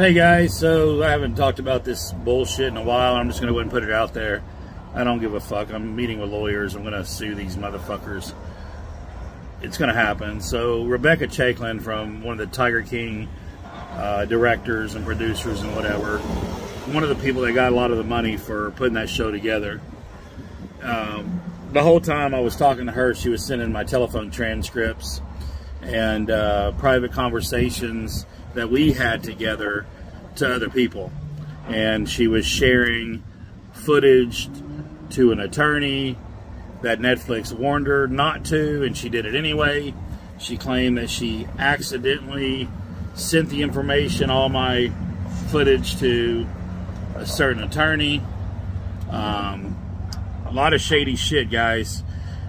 Hey guys, so I haven't talked about this bullshit in a while. I'm just going to go ahead and put it out there. I don't give a fuck. I'm meeting with lawyers. I'm going to sue these motherfuckers. It's going to happen. So Rebecca Chaiklin from one of the Tiger King uh, directors and producers and whatever, one of the people that got a lot of the money for putting that show together. Um, the whole time I was talking to her, she was sending my telephone transcripts and uh, private conversations that we had together to other people. And she was sharing footage to an attorney that Netflix warned her not to, and she did it anyway. She claimed that she accidentally sent the information, all my footage, to a certain attorney. Um, a lot of shady shit, guys.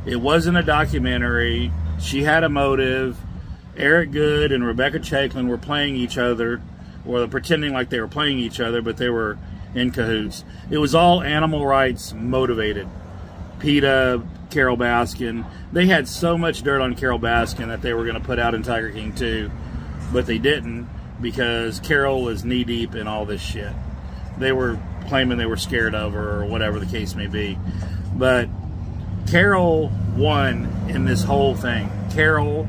It wasn't a documentary. She had a motive. Eric Goode and Rebecca Chaiklin were playing each other, or pretending like they were playing each other, but they were in cahoots. It was all animal rights motivated. PETA, Carole Baskin, they had so much dirt on Carole Baskin that they were going to put out in Tiger King 2, but they didn't because Carole was knee deep in all this shit. They were claiming they were scared of her or whatever the case may be. But Carole won in this whole thing. Carole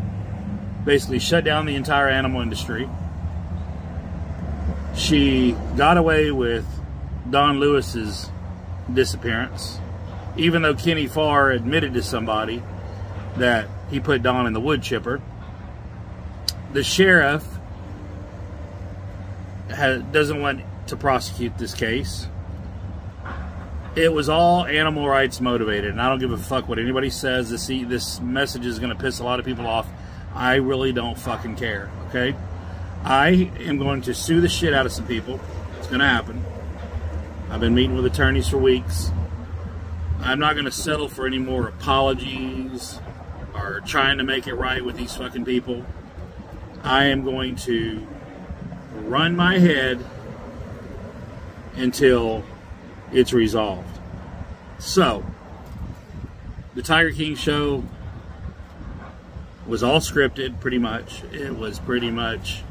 basically shut down the entire animal industry. She got away with Don Lewis's disappearance, even though Kenny Farr admitted to somebody that he put Don in the wood chipper. The sheriff has, doesn't want to prosecute this case. It was all animal rights motivated, and I don't give a fuck what anybody says. This this message is going to piss a lot of people off. I really don't fucking care, okay? I am going to sue the shit out of some people. It's going to happen. I've been meeting with attorneys for weeks. I'm not going to settle for any more apologies or trying to make it right with these fucking people. I am going to run my head until it's resolved. So, the Tiger King show was all scripted pretty much. It was pretty much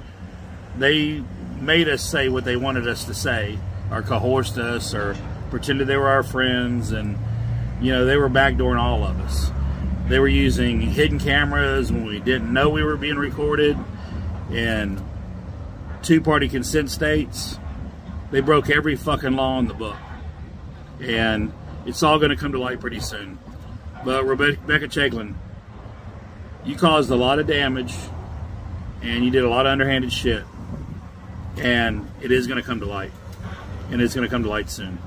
they made us say what they wanted us to say or coerced us or pretended they were our friends and you know they were backdooring all of us. They were using hidden cameras when we didn't know we were being recorded and two-party consent states. They broke every fucking law in the book. And it's all going to come to light pretty soon. But Rebecca Chaiklin, you caused a lot of damage and you did a lot of underhanded shit. And it is going to come to light. And it's going to come to light soon.